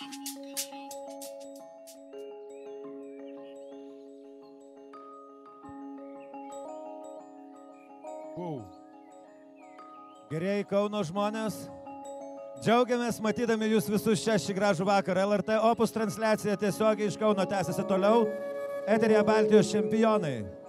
Wow. Gerieji Kauno žmonės, džiaugiamės matydami jūs visus čia šį gražų vakarą. LRT Opus transliacija tiesiogiai iš Kauno tęsiasi toliau. Eterija Baltijos čempionai.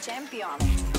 Champion.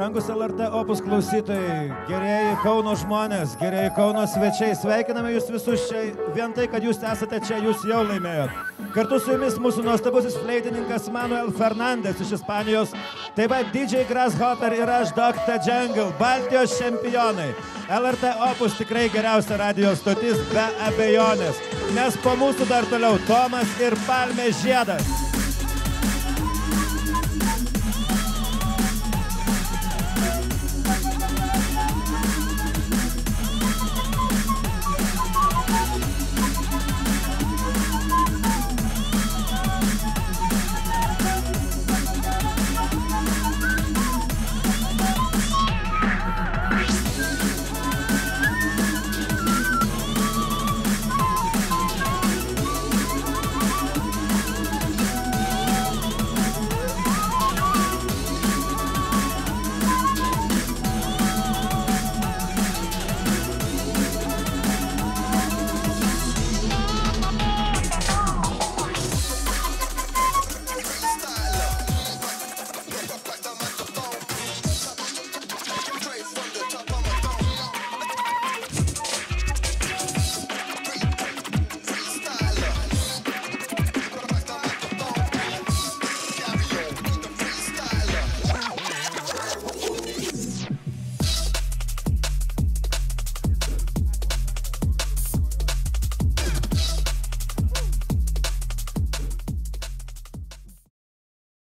Brangus LRT opus klausytojai, gerieji Kauno žmonės, gerieji Kauno svečiai, sveikiname jūs visus čia. Vien tai, kad jūs esate čia, jūs jau laimėjot. Kartu su jumis mūsų nuostabusis fleitininkas Manuel Fernandes iš Ispanijos, taip pat DJ Grasshopper ir aš Dr. Jungle, Baltijos čempionai. LRT opus tikrai geriausia radio stotis be abejonės, nes po mūsų dar toliau Tomas ir Palmė Žiedas.